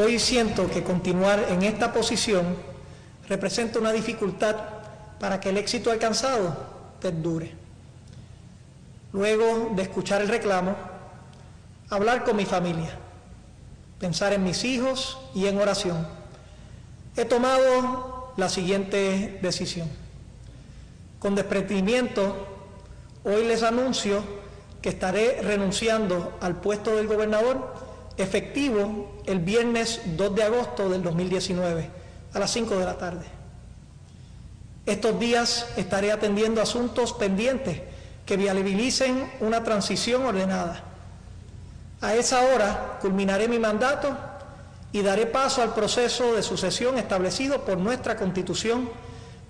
Hoy siento que continuar en esta posición representa una dificultad para que el éxito alcanzado perdure. Luego de escuchar el reclamo, hablar con mi familia, pensar en mis hijos y en oración, he tomado la siguiente decisión. Con desprendimiento, hoy les anuncio que estaré renunciando al puesto del gobernador efectivo el viernes 2 de agosto del 2019 a las 5 de la tarde. Estos días estaré atendiendo asuntos pendientes que viabilicen una transición ordenada. A esa hora culminaré mi mandato y daré paso al proceso de sucesión establecido por nuestra Constitución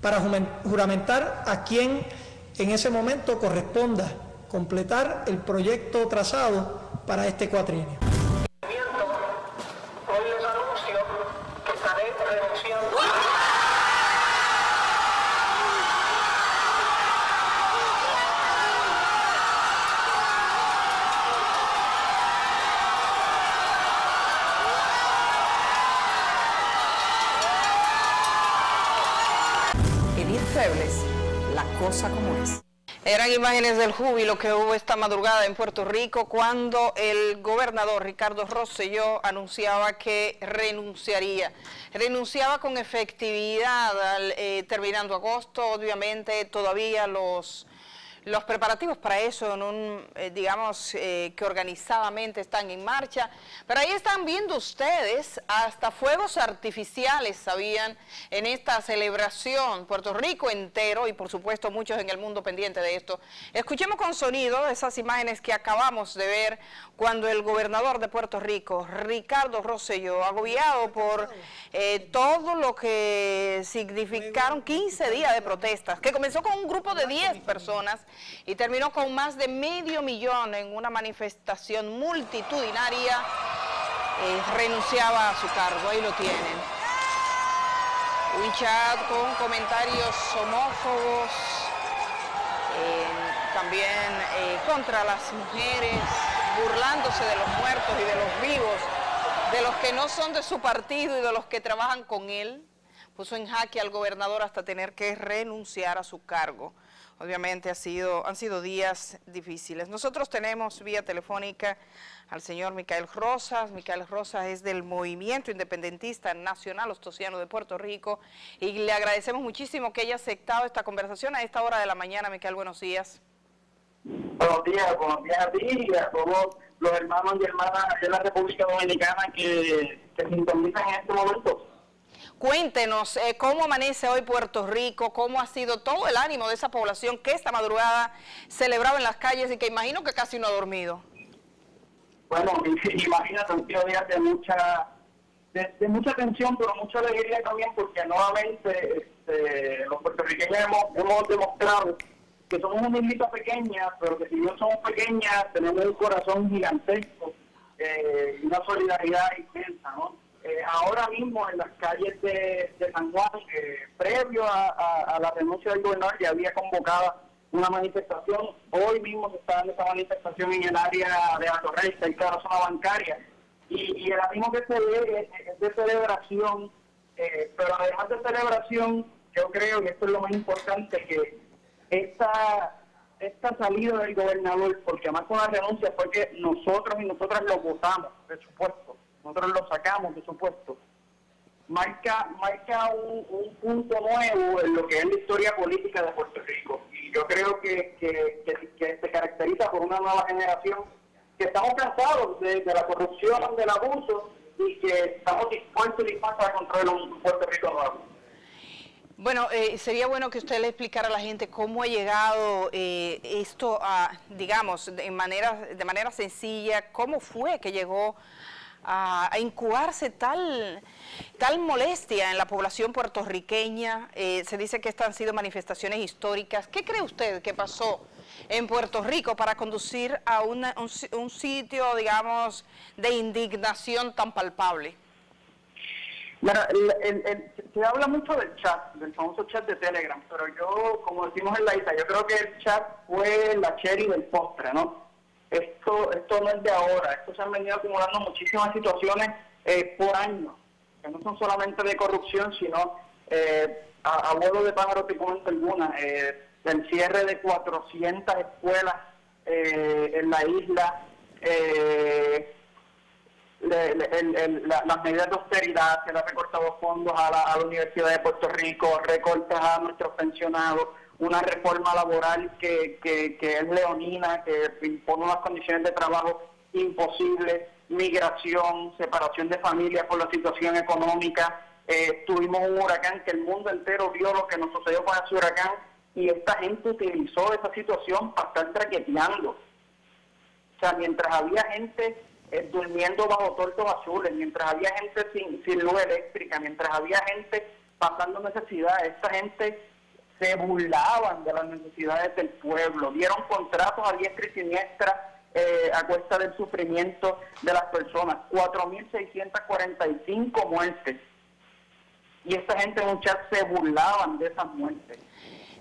para juramentar a quien en ese momento corresponda completar el proyecto trazado para este cuatrienio. Imágenes del júbilo que hubo esta madrugada en Puerto Rico cuando el gobernador Ricardo Rosselló anunciaba que renunciaría. Renunciaba con efectividad eh, terminando agosto, obviamente todavía los los preparativos para eso, en un, eh, digamos, eh, que organizadamente están en marcha, pero ahí están viendo ustedes, hasta fuegos artificiales sabían en esta celebración, Puerto Rico entero y por supuesto muchos en el mundo pendiente de esto. Escuchemos con sonido esas imágenes que acabamos de ver cuando el gobernador de Puerto Rico, Ricardo Rosselló, agobiado por eh, todo lo que significaron 15 días de protestas, que comenzó con un grupo de 10 personas, y terminó con más de medio millón en una manifestación multitudinaria, eh, renunciaba a su cargo, ahí lo tienen. Un chat con comentarios homófobos, eh, también eh, contra las mujeres, burlándose de los muertos y de los vivos, de los que no son de su partido y de los que trabajan con él. Puso en jaque al gobernador hasta tener que renunciar a su cargo. Obviamente ha sido, han sido días difíciles. Nosotros tenemos vía telefónica al señor Micael Rosas. Micael Rosas es del Movimiento Independentista Nacional Ostosiano de Puerto Rico y le agradecemos muchísimo que haya aceptado esta conversación a esta hora de la mañana. Micael, buenos días. Buenos días, buenos días a ti y a todos los hermanos y hermanas de la República Dominicana que, que sintonizan en este momento. Cuéntenos eh, cómo amanece hoy Puerto Rico, cómo ha sido todo el ánimo de esa población que esta madrugada celebraba en las calles y que imagino que casi no ha dormido. Bueno, imagínate un día de mucha, de, mucha tensión, pero mucha alegría también porque nuevamente este, los puertorriqueños hemos, hemos demostrado que somos una islita pequeña, pero que si bien somos pequeñas, tenemos un corazón gigantesco eh, y una solidaridad inmensa, ¿no? Eh, ahora mismo en las calles de, San Juan, eh, previo a, la renuncia del gobernador, ya había convocada una manifestación. Hoy mismo se está dando esa manifestación en el área de la Torre, cerca de la zona bancaria. Y, el ánimo que se ve es, de celebración, eh, pero además de celebración, yo creo, que esto es lo más importante, que esta esta salida del gobernador, porque además con la renuncia fue que nosotros y nosotras lo votamos, por supuesto nosotros lo sacamos de su puesto, marca, marca un, punto nuevo en lo que es la historia política de Puerto Rico. Y yo creo que, que, se caracteriza por una nueva generación que estamos cansados de, la corrupción, del abuso y que estamos dispuestos y dispuestos a construir un Puerto Rico nuevo. Bueno, eh, sería bueno que usted le explicara a la gente cómo ha llegado eh, esto a, digamos, de manera, de manera sencilla, cómo fue que llegó a, incubarse tal, tal molestia en la población puertorriqueña. Eh, se dice que estas han sido manifestaciones históricas. ¿Qué cree usted que pasó en Puerto Rico para conducir a un, un, sitio, digamos, de indignación tan palpable? Mira, se habla mucho del chat, del famoso chat de Telegram, pero yo, como decimos en la isla, yo creo que el chat fue la cherry del postre, ¿no? Esto, no es de ahora, esto se han venido acumulando muchísimas situaciones eh, por año, que no son solamente de corrupción, sino eh, a, vuelo de pájaro te comento alguna, eh, el cierre de 400 escuelas eh, en la isla, las medidas de austeridad, se le ha recortado fondos a la, Universidad de Puerto Rico, recortes a nuestros pensionados, una reforma laboral que, es leonina, que impone unas condiciones de trabajo imposibles, migración, separación de familias por la situación económica. Eh, tuvimos un huracán que el mundo entero vio lo que nos sucedió con ese huracán y esta gente utilizó esa situación para estar traqueteando. O sea, mientras había gente eh, durmiendo bajo tortos azules, mientras había gente sin, sin luz eléctrica, mientras había gente pasando necesidad, esta gente se burlaban de las necesidades del pueblo, dieron contratos a diestra y siniestra eh, a cuesta del sufrimiento de las personas, 4.645 muertes. Y esta gente muchas se burlaban de esas muertes.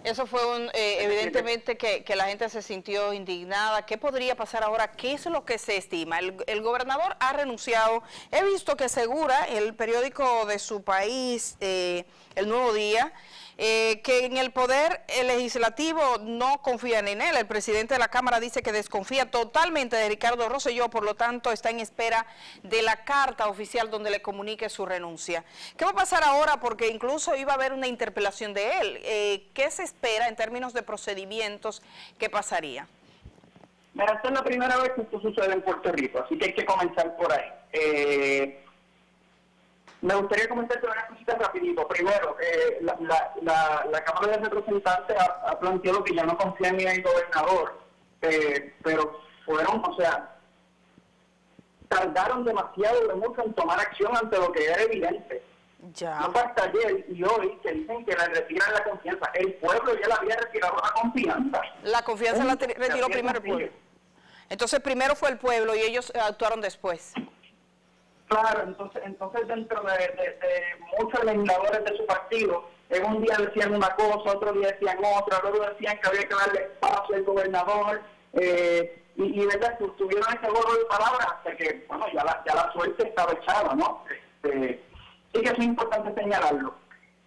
Eso fue un, eh, evidentemente que, que, la gente se sintió indignada. ¿Qué podría pasar ahora? ¿Qué es lo que se estima? El, el gobernador ha renunciado. He visto que asegura el periódico de su país, eh, El Nuevo Día, eh, que en el poder legislativo no confían en él. El presidente de la Cámara dice que desconfía totalmente de Ricardo Rosselló, por lo tanto está en espera de la carta oficial donde le comunique su renuncia. ¿Qué va a pasar ahora? Porque incluso iba a haber una interpelación de él. Eh, ¿Qué se espera en términos de procedimientos? ¿Qué pasaría? Mira, esta es la primera vez que esto sucede en Puerto Rico, así que hay que comenzar por ahí. Eh, me gustaría comentar unas cositas rapidito. Primero, eh, la, la, la, Cámara de Representantes ha, planteado que ya no confía en el gobernador, eh, pero fueron, o sea, tardaron demasiado de mucho en tomar acción ante lo que era evidente. Ya. No fue hasta ayer y hoy que dicen que le retiran la confianza. El pueblo ya le había retirado la confianza. La confianza la retiró primero el pueblo. Entonces primero fue el pueblo y ellos actuaron después. Claro, entonces, entonces dentro de, muchos legisladores de su partido, en un día decían una cosa, otro día decían otra, luego decían que había que darle espacio al gobernador, eh, y, y verdad, tuvieron ese gorro de palabras hasta que, bueno, ya la, ya la suerte estaba echada, ¿no? Este, sí que es importante señalarlo.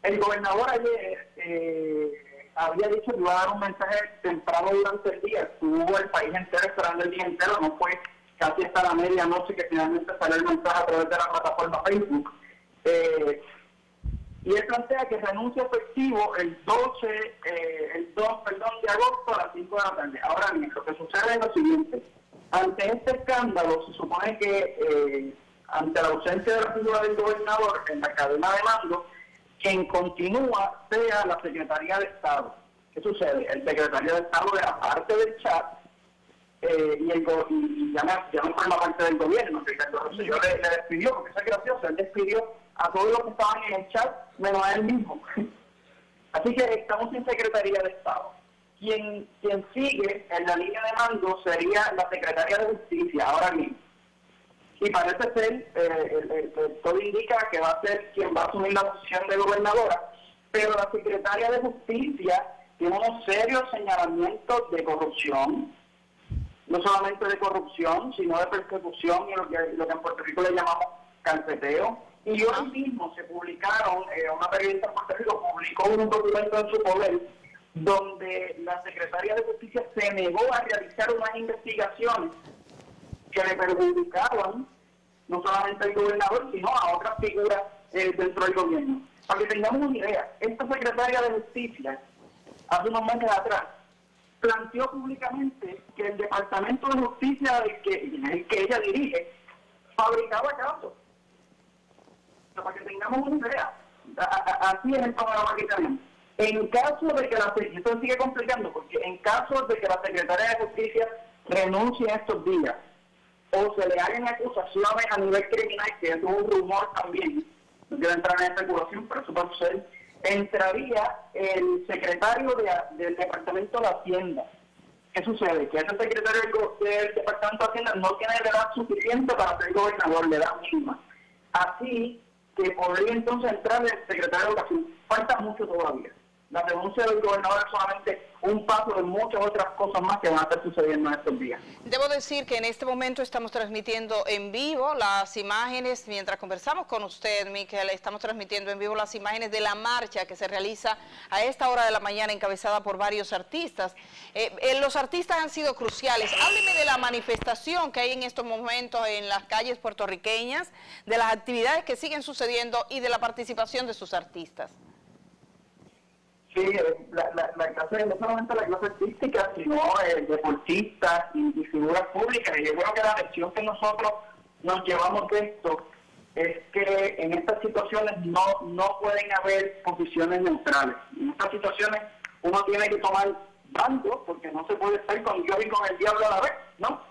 El gobernador ayer eh, había dicho que iba a dar un mensaje temprano durante el día, estuvo el país entero esperando el día entero, no fue casi hasta la medianoche que finalmente salió el mensaje a través de la plataforma Facebook. Eh, y él plantea que renuncia efectivo el 12, eh, el 2 perdón, de agosto a las 5 de la tarde. Ahora bien, lo que sucede es lo siguiente. Ante este escándalo, se supone que eh, ante la ausencia de la figura del gobernador en la cadena de mando, quien continúa sea la Secretaría de Estado. ¿Qué sucede? El secretario de Estado de la parte del chat eh, y, el, y ya, no, ya, forma parte del gobierno. Ricardo Rosselló le, le despidió, porque eso es gracioso, él despidió a todos los que estaban en el chat, menos a él mismo. Así que estamos sin Secretaría de Estado. Quien, quien sigue en la línea de mando sería la Secretaría de Justicia, ahora mismo. Y parece ser, eh, todo indica que va a ser quien va a asumir la posición de gobernadora, pero la Secretaría de Justicia tiene unos serios señalamientos de corrupción, no solamente de corrupción, sino de persecución y lo que, lo que en Puerto Rico le llamamos calceteo. Y hoy mismo se publicaron, eh, una periodista en Puerto Rico publicó un documento en su poder donde la Secretaría de Justicia se negó a realizar unas investigaciones que le perjudicaban no solamente al gobernador, sino a otras figuras eh, dentro del gobierno. Para que tengamos una idea, esta Secretaría de Justicia, hace unos meses atrás, planteó públicamente que el Departamento de Justicia del que, el que ella dirige fabricaba casos. para que tengamos una idea, así es el panorama que tenemos. En caso de que la esto sigue complicando, porque en caso de que la Secretaría de Justicia renuncie estos días o se le hagan acusaciones a nivel criminal, que es un rumor también, quiero entrar en especulación, pero eso puede ser entraría el secretario del Departamento de Hacienda. ¿Qué sucede? Que ese secretario del, Departamento de Hacienda no tiene edad suficiente para ser gobernador, le da misma. Así que podría entonces entrar el secretario de Educación. Falta mucho todavía. La denuncia del gobernador es solamente un paso de muchas otras cosas más que van a estar sucediendo en estos días. Debo decir que en este momento estamos transmitiendo en vivo las imágenes, mientras conversamos con usted, Miquel, estamos transmitiendo en vivo las imágenes de la marcha que se realiza a esta hora de la mañana encabezada por varios artistas. Eh, eh, los artistas han sido cruciales. Hábleme de la manifestación que hay en estos momentos en las calles puertorriqueñas, de las actividades que siguen sucediendo y de la participación de sus artistas. Sí, eh, la, la, la clase, no solamente la clase artística, sino eh, deportistas y, figuras públicas. Y yo creo que la lección que nosotros nos llevamos de esto es que en estas situaciones no, no pueden haber posiciones neutrales. En estas situaciones uno tiene que tomar bando porque no se puede estar con Dios y con el diablo a la vez, ¿no?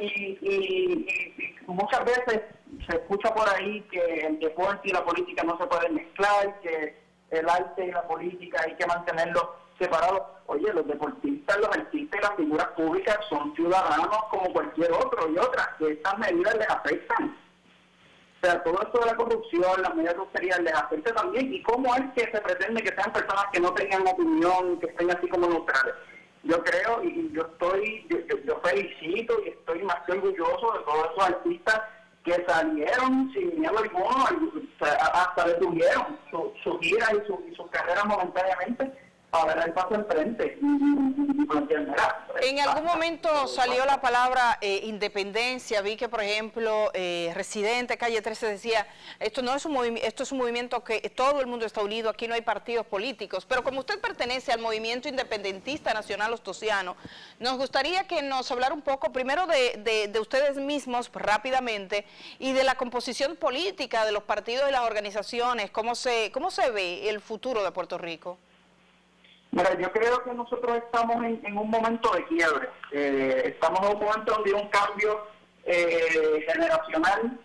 y, y, y, muchas veces se escucha por ahí que el deporte y la política no se pueden mezclar, que el arte y la política hay que mantenerlos separados. Oye, los deportistas, los artistas y las figuras públicas son ciudadanos como cualquier otro y otra, que estas medidas les afectan. O sea, todo esto de la corrupción, las medidas austeridad les afecta también. ¿Y cómo es que se pretende que sean personas que no tengan opinión, que estén así como neutrales? Yo creo y yo estoy, yo, yo felicito y estoy más que orgulloso de todos esos artistas que salieron sin miedo alguno, hasta detuvieron su, su gira y su, y su carrera momentáneamente para el paso enfrente. En algún momento salió la palabra eh, independencia, vi que por ejemplo eh, Residente, Calle 13 decía, esto no es un movimiento, esto es un movimiento que todo el mundo está unido, aquí no hay partidos políticos, pero como usted pertenece al movimiento independentista nacional ostosiano, nos gustaría que nos hablara un poco primero de, de ustedes mismos rápidamente y de la composición política de los partidos y las organizaciones, cómo se, cómo se ve el futuro de Puerto Rico. Mira, yo creo que nosotros estamos en, un momento de quiebre. Eh, estamos en un momento donde hay un cambio eh, generacional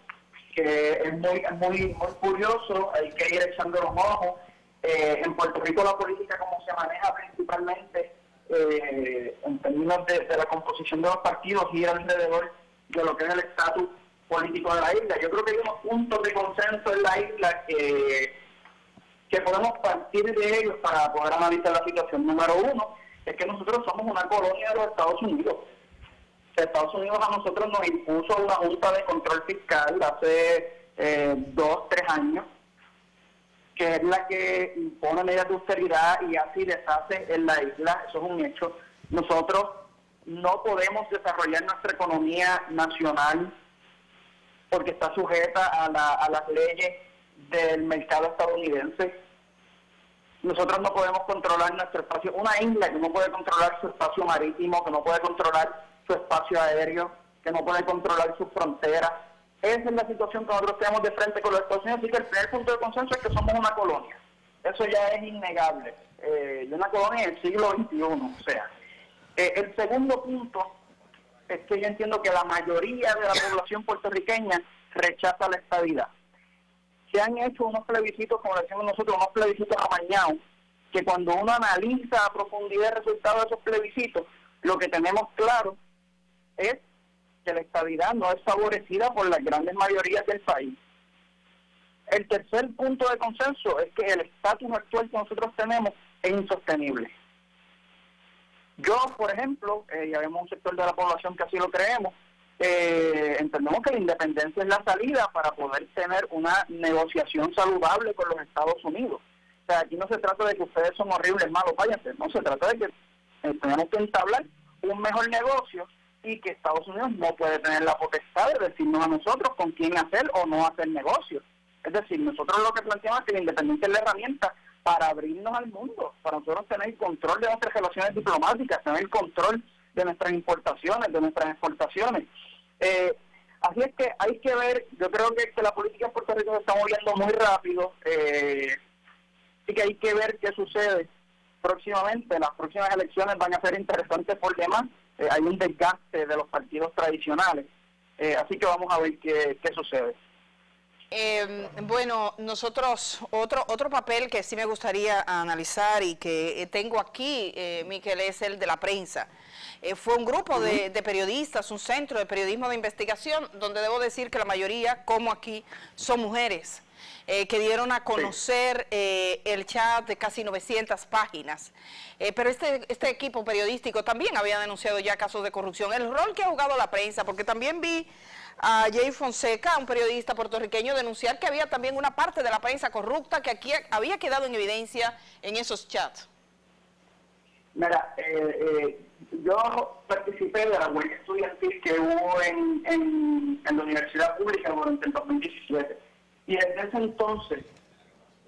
que es muy, muy, muy curioso, hay que ir echando los ojos. Eh, en Puerto Rico la política como se maneja principalmente en términos de, de, la composición de los partidos gira alrededor de lo que es el estatus político de la isla. Yo creo que hay unos puntos de consenso en la isla que que podemos partir de ellos para poder analizar la situación. Número uno, es que nosotros somos una colonia de los Estados Unidos. Estados Unidos a nosotros nos impuso una junta de control fiscal hace eh, dos, tres años, que es la que impone medidas de austeridad y así deshace en la isla, eso es un hecho. Nosotros no podemos desarrollar nuestra economía nacional porque está sujeta a, la, a las leyes del mercado estadounidense. Nosotros no podemos controlar nuestro espacio. Una isla que no puede controlar su espacio marítimo, que no puede controlar su espacio aéreo, que no puede controlar sus fronteras. Esa es la situación que nosotros tenemos de frente con los Estados Unidos. Así que el primer punto de consenso es que somos una colonia. Eso ya es innegable. Eh, una colonia del siglo XXI. O sea, eh, el segundo punto es que yo entiendo que la mayoría de la población puertorriqueña rechaza la estabilidad se han hecho unos plebiscitos, como decimos nosotros, unos plebiscitos amañados, que cuando uno analiza a profundidad el resultado de esos plebiscitos, lo que tenemos claro es que la estabilidad no es favorecida por las grandes mayorías del país. El tercer punto de consenso es que el estatus actual que nosotros tenemos es insostenible. Yo, por ejemplo, eh, ya vemos un sector de la población que así lo creemos, eh, entendemos que la independencia es la salida para poder tener una negociación saludable con los Estados Unidos. O sea, aquí no se trata de que ustedes son horribles, malos, váyanse, no se trata de que eh, tenemos que entablar un mejor negocio y que Estados Unidos no puede tener la potestad de decirnos a nosotros con quién hacer o no hacer negocios. Es decir, nosotros lo que planteamos es que la independencia es la herramienta para abrirnos al mundo, para nosotros tener control de nuestras relaciones diplomáticas, tener control de nuestras importaciones, de nuestras exportaciones. Eh, así es que hay que ver, yo creo que, la política en Puerto Rico se está moviendo muy rápido, eh, así que hay que ver qué sucede próximamente. Las próximas elecciones van a ser interesantes por demás. Eh, hay un desgaste de los partidos tradicionales, eh, así que vamos a ver qué, qué sucede. Eh, bueno, nosotros, otro, otro papel que sí me gustaría analizar y que tengo aquí, eh, Miquel, es el de la prensa. Eh, fue un grupo de, periodistas, un centro de periodismo de investigación, donde debo decir que la mayoría, como aquí, son mujeres. eh, que dieron a conocer eh, el chat de casi 900 páginas. Eh, pero este, este equipo periodístico también había denunciado ya casos de corrupción. El rol que ha jugado la prensa, porque también vi a Jay Fonseca, un periodista puertorriqueño, denunciar que había también una parte de la prensa corrupta que aquí había quedado en evidencia en esos chats. Mira, yo participé de la huelga estudiantil que hubo en, en, la Universidad Pública durante el 2017. Y desde ese entonces,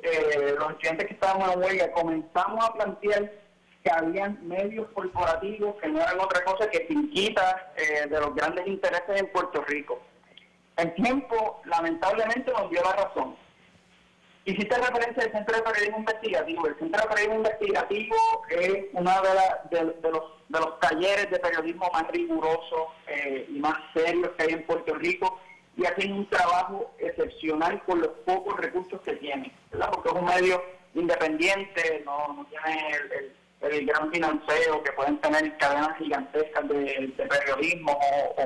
eh, los estudiantes que estábamos en la huelga comenzamos a plantear que habían medios corporativos que no eran otra cosa que finquitas eh, de los grandes intereses en Puerto Rico. El tiempo, lamentablemente, nos dio la razón. Hiciste referencia al Centro de Periodismo Investigativo. El Centro de Periodismo Investigativo es uno de, de, los, de los talleres de periodismo más rigurosos eh, y más serios que hay en Puerto Rico y hacen un trabajo excepcional con los pocos recursos que tienen, porque es un medio independiente, no, tiene el, gran financiero que pueden tener cadenas gigantescas de, periodismo o,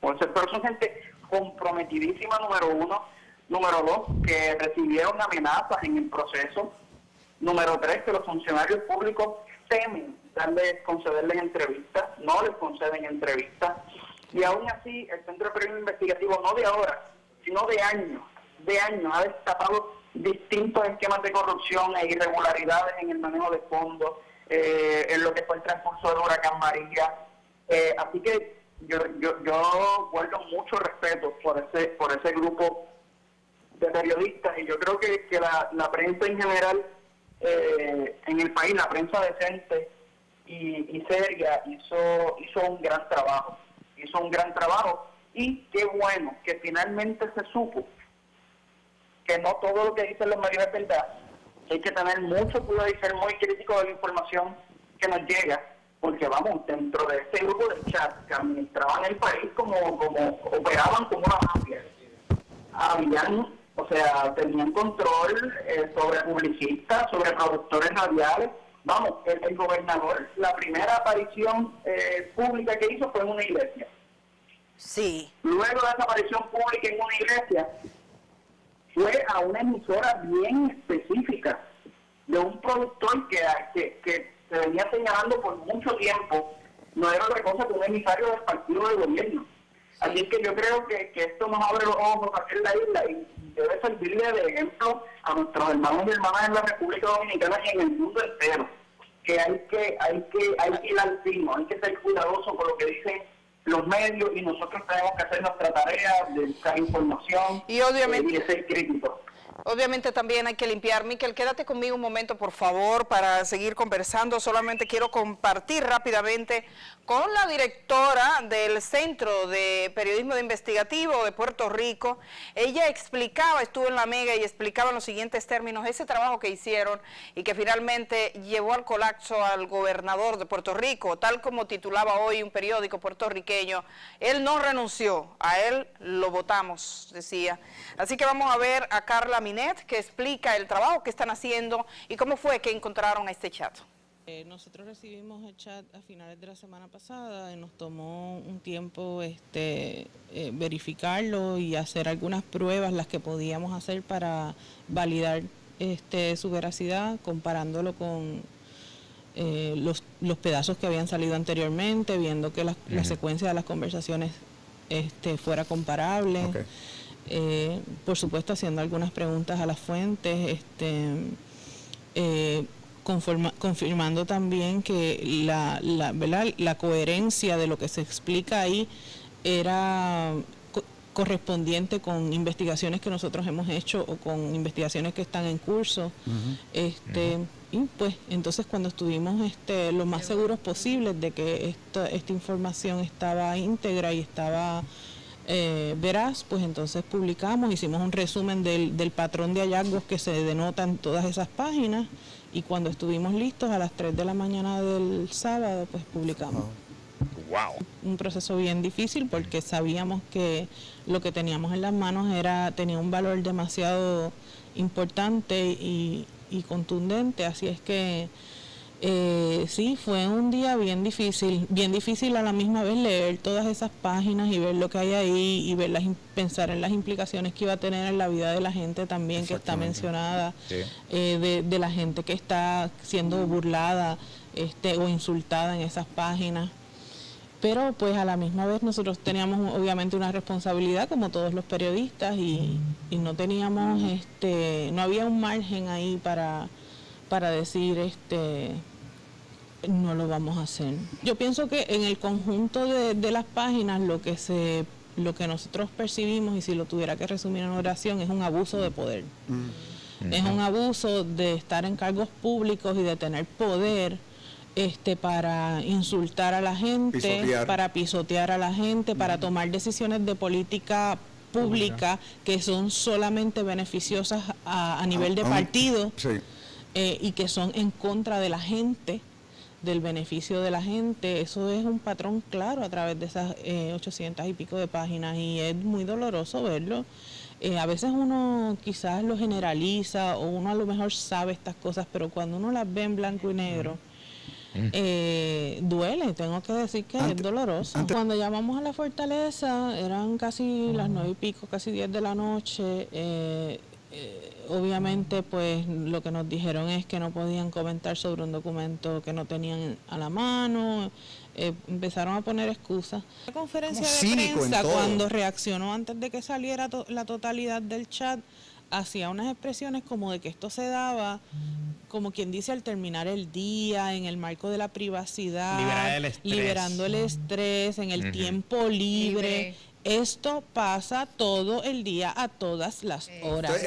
o, pero son gente comprometidísima, número uno, número dos, que recibieron amenazas en el proceso, número tres, que los funcionarios públicos temen darles, concederles entrevistas, no les conceden entrevistas, y aún así, el Centro de Periodismo Investigativo, no de ahora, sino de años, de años, ha destapado distintos esquemas de corrupción e irregularidades en el manejo de fondos, eh, en lo que fue el transcurso de Huracán María. Eh, así que yo, yo, yo guardo mucho respeto por ese, por ese grupo de periodistas y yo creo que, que la, la prensa en general eh, en el país, la prensa decente y, y seria, hizo, hizo un gran trabajo hizo un gran trabajo y qué bueno que finalmente se supo que no todo lo que dicen los medios es verdad, hay que tener mucho cuidado y ser muy crítico de la información que nos llega, porque vamos, dentro de este grupo de chat que administraban el país como, como operaban como una mafia, habían, o sea, tenían control eh, sobre publicistas, sobre productores radiales, vamos, el, gobernador, la primera aparición eh, pública que hizo fue en una iglesia. Sí. Luego de esa aparición pública en una iglesia, fue a una emisora bien específica de un productor que, que, se venía señalando por mucho tiempo, no era otra cosa que un emisario del partido de gobierno. Así que yo creo que, que esto nos abre los ojos aquí en la isla y debe servirle de ejemplo a nuestros hermanos y hermanas en la República Dominicana y en el mundo entero. Que hay que, hay que, hay que ir al fino, hay que ser cuidadoso con lo que dicen los medios y nosotros tenemos que hacer nuestra tarea de buscar información y, obviamente, eh, y ser críticos. Obviamente también hay que limpiar. Miquel, quédate conmigo un momento, por favor, para seguir conversando. Solamente quiero compartir rápidamente con la directora del Centro de Periodismo de Investigativo de Puerto Rico. Ella explicaba, estuvo en la mega y explicaba en los siguientes términos ese trabajo que hicieron y que finalmente llevó al colapso al gobernador de Puerto Rico, tal como titulaba hoy un periódico puertorriqueño. Él no renunció, a él lo votamos, decía. Así que vamos a ver a Carla Minet, que explica el trabajo que están haciendo y cómo fue que encontraron a este chat. Eh, nosotros recibimos el chat a finales de la semana pasada y nos tomó un tiempo este, eh, verificarlo y hacer algunas pruebas, las que podíamos hacer para validar este, su veracidad, comparándolo con eh, los, los, pedazos que habían salido anteriormente, viendo que la, secuencia de las conversaciones este, fuera comparable. Por supuesto, haciendo algunas preguntas a las fuentes. Este, confirmando también que la, la, la coherencia de lo que se explica ahí era correspondiente con investigaciones que nosotros hemos hecho o con investigaciones que están en curso. este, Y pues entonces cuando estuvimos este, lo más seguros posibles de que esta, esta información estaba íntegra y estaba eh, veraz, pues entonces publicamos, hicimos un resumen del, del patrón de hallazgos que se denota en todas esas páginas y cuando estuvimos listos a las 3 de la mañana del sábado, pues publicamos. Wow. Un proceso bien difícil porque sabíamos que lo que teníamos en las manos era tenía un valor demasiado importante y, contundente, así es que Eh, sí, fue un día bien difícil, bien difícil a la misma vez leer todas esas páginas y ver lo que hay ahí y ver las, pensar en las implicaciones que iba a tener en la vida de la gente también que está mencionada, eh, de, la gente que está siendo burlada este, o insultada en esas páginas. Pero pues a la misma vez nosotros teníamos obviamente una responsabilidad como todos los periodistas y, y no teníamos, este, no había un margen ahí para, para decir este no lo vamos a hacer. Yo pienso que en el conjunto de, las páginas lo que se lo que nosotros percibimos, y si lo tuviera que resumir en oración, es un abuso de poder. Mm. Es un abuso de estar en cargos públicos y de tener poder este para insultar a la gente, para pisotear a la gente, para tomar decisiones de política pública que son solamente beneficiosas a, nivel de partido eh, y que son en contra de la gente del beneficio de la gente, eso es un patrón claro a través de esas eh, 800 y pico de páginas y es muy doloroso verlo. Eh, a veces uno quizás lo generaliza o uno a lo mejor sabe estas cosas, pero cuando uno las ve en blanco y negro, eh, duele, tengo que decir que es doloroso. Cuando llamamos a la fortaleza, eran casi las nueve y pico, casi diez de la noche. Eh, eh, obviamente pues lo que nos dijeron es que no podían comentar sobre un documento que no tenían a la mano, eh, empezaron a poner excusas. La conferencia de prensa cuando reaccionó antes de que saliera la totalidad del chat hacía unas expresiones como de que esto se daba, como quien dice, al terminar el día, en el marco de la privacidad, liberando el estrés, en el tiempo libre. Esto pasa todo el día, a todas las horas.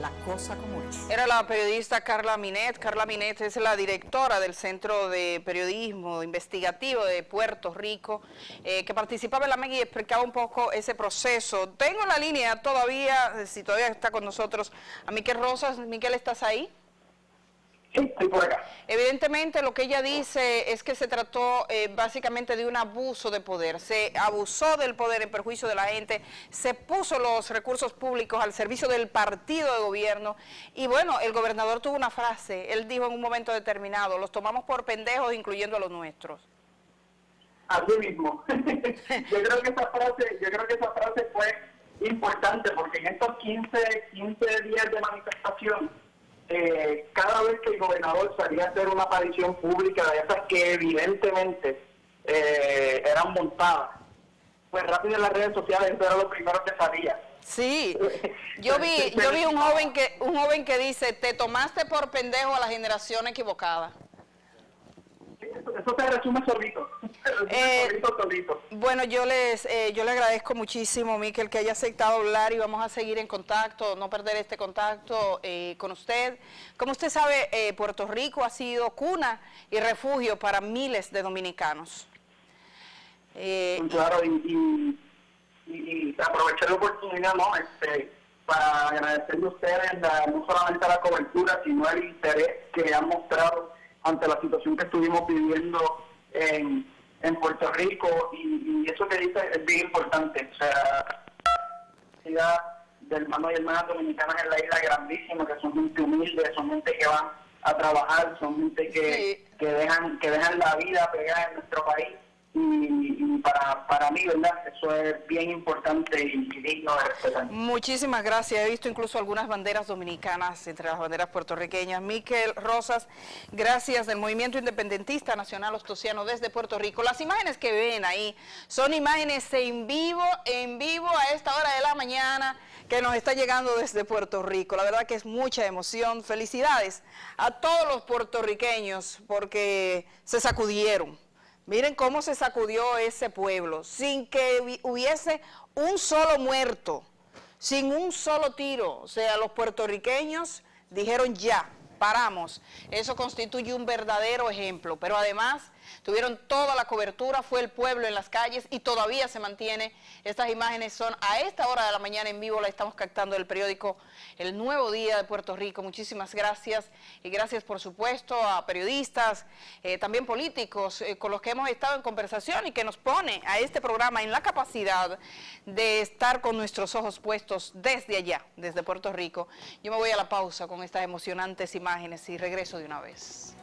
la cosa como es. Era la periodista Carla Minet. Carla Minet es la directora del Centro de Periodismo Investigativo de Puerto Rico, eh, que participaba en la MEG y explicaba un poco ese proceso. Tengo en la línea todavía, si todavía está con nosotros, a Miquel Rosas. Miquel, ¿estás ahí? Evidentemente lo que ella dice es que se trató eh, básicamente de un abuso de poder, se abusó del poder en perjuicio de la gente, se puso los recursos públicos al servicio del partido de gobierno y bueno, el gobernador tuvo una frase, él dijo en un momento determinado, los tomamos por pendejos incluyendo a los nuestros. Así mismo. yo creo que esa frase, yo creo que esa frase fue importante porque en estos 15, 15 días de manifestación eh, cada vez que el gobernador salía a hacer una aparición pública de esas que evidentemente eh, eran montadas, pues rápido en las redes sociales eso era lo primero que salía. Sí, yo vi, yo vi un joven que, un joven que dice, te tomaste por pendejo a la generación equivocada eso, se resume solito. Eh, bueno, yo les eh, yo le agradezco muchísimo, Miquel, que haya aceptado hablar y vamos a seguir en contacto, no perder este contacto eh, con usted. Como usted sabe, Puerto Rico ha sido cuna y refugio para miles de dominicanos. claro, y, y, aprovechar la oportunidad, ¿no? Este, para agradecerle a ustedes no solamente la cobertura, sino el interés que han mostrado ante la situación que estuvimos viviendo en, en Puerto Rico y, eso que dice es bien importante. O sea, la de hermanos y hermanas dominicanas en la isla grandísima, que son gente humilde, son gente que van a trabajar, son gente que, que dejan que dejan la vida pegada en nuestro país y, para, mí, ¿verdad? Eso es bien importante y digno de respetar. Muchísimas gracias. He visto incluso algunas banderas dominicanas entre las banderas puertorriqueñas. Miquel Rosas, gracias del Movimiento Independentista Nacional Ostosiano desde Puerto Rico. Las imágenes que ven ahí son imágenes en vivo, en vivo a esta hora de la mañana que nos está llegando desde Puerto Rico. La verdad que es mucha emoción. Felicidades a todos los puertorriqueños porque se sacudieron Miren cómo se sacudió ese pueblo, sin que hubiese un solo muerto, sin un solo tiro. O sea, los puertorriqueños dijeron ya, paramos. Eso constituye un verdadero ejemplo, pero además tuvieron toda la cobertura, fue el pueblo en las calles y todavía se mantiene. Estas imágenes son a esta hora de la mañana en vivo, la estamos captando del periódico El Nuevo Día de Puerto Rico. Muchísimas gracias y gracias por supuesto a periodistas, eh, también políticos eh, con los que hemos estado en conversación y que nos pone a este programa en la capacidad de estar con nuestros ojos puestos desde allá, desde Puerto Rico. Yo me voy a la pausa con estas emocionantes imágenes y regreso de una vez.